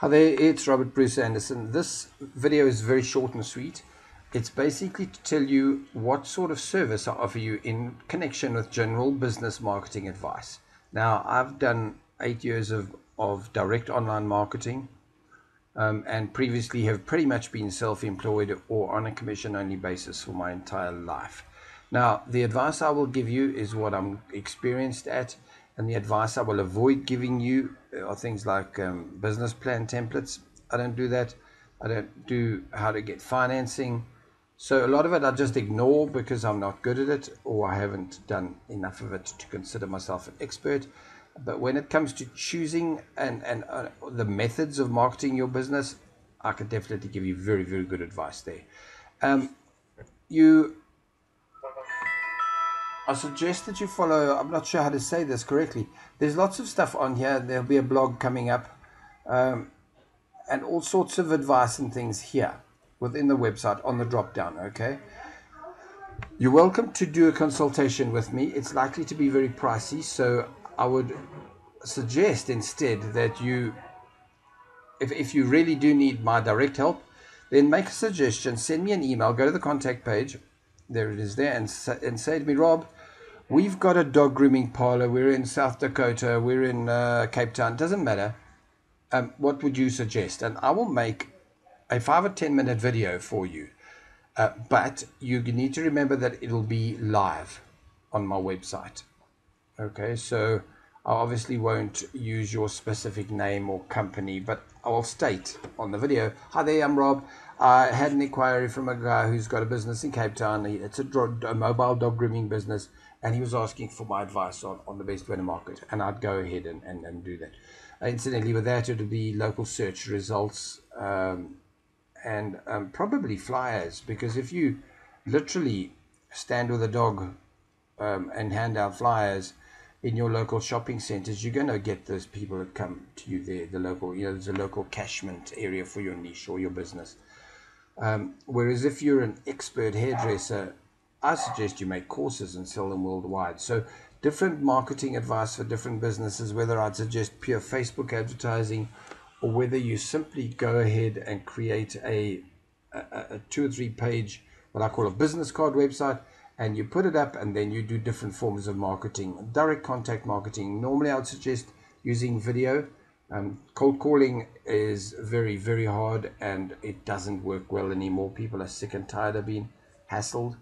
Hi there, it's Robert Bruce Anderson. This video is very short and sweet. It's basically to tell you what sort of service I offer you in connection with general business marketing advice. Now, I've done eight years of, of direct online marketing um, and previously have pretty much been self-employed or on a commission-only basis for my entire life. Now, the advice I will give you is what I'm experienced at and the advice I will avoid giving you are things like um, business plan templates. I don't do that. I don't do how to get financing. So a lot of it I just ignore because I'm not good at it or I haven't done enough of it to consider myself an expert. But when it comes to choosing and, and uh, the methods of marketing your business, I can definitely give you very, very good advice there. Um, you I suggest that you follow, I'm not sure how to say this correctly. There's lots of stuff on here. There'll be a blog coming up um, and all sorts of advice and things here within the website on the drop down, okay? You're welcome to do a consultation with me. It's likely to be very pricey, so I would suggest instead that you, if, if you really do need my direct help, then make a suggestion, send me an email, go to the contact page, there it is there, and, and say to me, Rob, We've got a dog grooming parlor. We're in South Dakota. We're in uh, Cape Town. Doesn't matter. Um, what would you suggest? And I will make a five or ten minute video for you. Uh, but you need to remember that it'll be live on my website. Okay, so I obviously won't use your specific name or company, but I will state on the video, Hi there, I'm Rob. I had an inquiry from a guy who's got a business in Cape Town. It's a, a mobile dog grooming business and he was asking for my advice on, on the best way to market, and I'd go ahead and, and, and do that. Uh, incidentally, with that, it would be local search results um, and um, probably flyers, because if you literally stand with a dog um, and hand out flyers in your local shopping centers, you're going to get those people that come to you there, the local, you know, there's a local catchment area for your niche or your business. Um, whereas if you're an expert hairdresser, I suggest you make courses and sell them worldwide. So different marketing advice for different businesses, whether I'd suggest pure Facebook advertising or whether you simply go ahead and create a, a, a two or three page, what I call a business card website, and you put it up and then you do different forms of marketing. Direct contact marketing, normally I would suggest using video. Um, cold calling is very, very hard and it doesn't work well anymore. People are sick and tired of being hassled.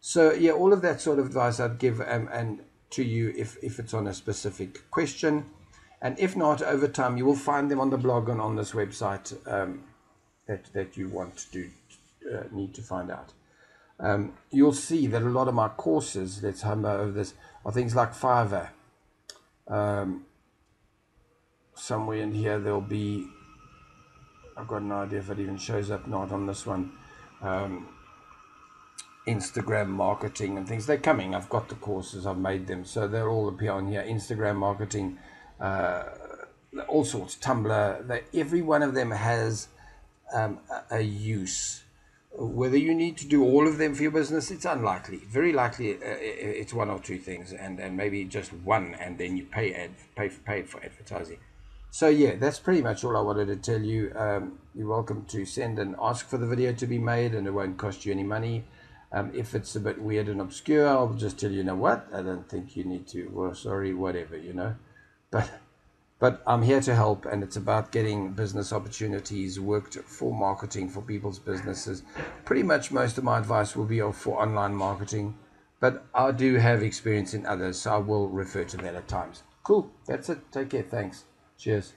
So yeah, all of that sort of advice I'd give um, and to you if, if it's on a specific question. And if not, over time, you will find them on the blog and on this website um, that, that you want to uh, need to find out. Um, you'll see that a lot of my courses, let's hammer over this, are things like Fiverr. Um, somewhere in here there'll be, I've got no idea if it even shows up not on this one. Um, Instagram marketing and things. They're coming. I've got the courses. I've made them, so they're all appear on here. Instagram marketing, uh, all sorts. Tumblr. Every one of them has um, a, a, use. Whether you need to do all of them for your business, it's unlikely. Very likely, uh, it's one or two things, and, and maybe just one, and then you pay ad, pay for, pay for advertising. So yeah, that's pretty much all I wanted to tell you. Um, you're welcome to send and ask for the video to be made, and it won't cost you any money. Um, if it's a bit weird and obscure, I'll just tell you, you know what, I don't think you need to, well, sorry, whatever, you know. But, but I'm here to help, and it's about getting business opportunities worked for marketing for people's businesses. Pretty much most of my advice will be for online marketing, but I do have experience in others, so I will refer to that at times. Cool, that's it. Take care. Thanks. Cheers.